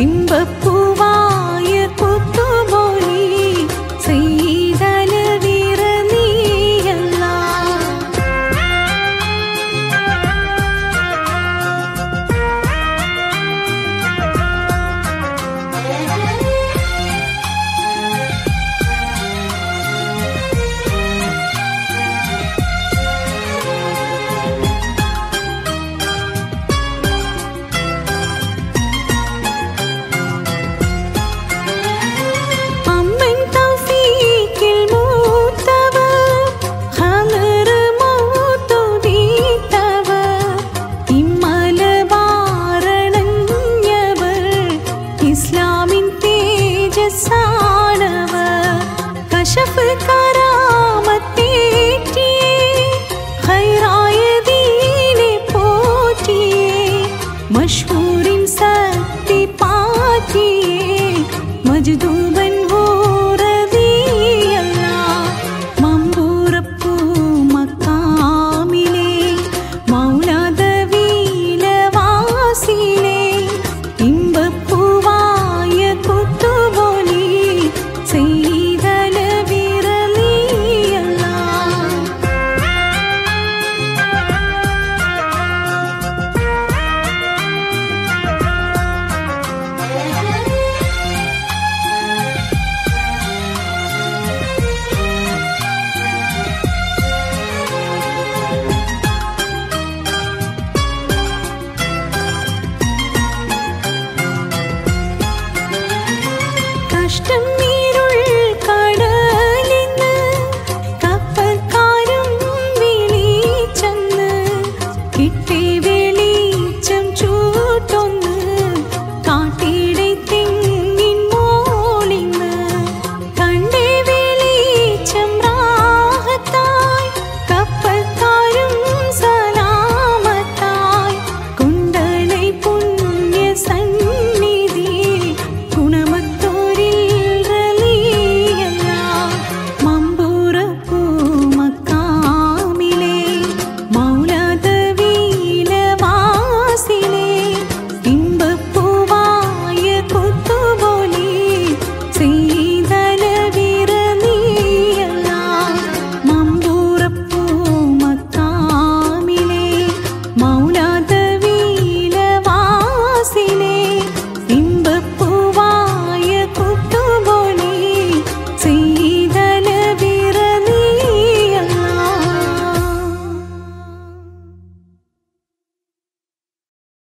இன்பப்பு मे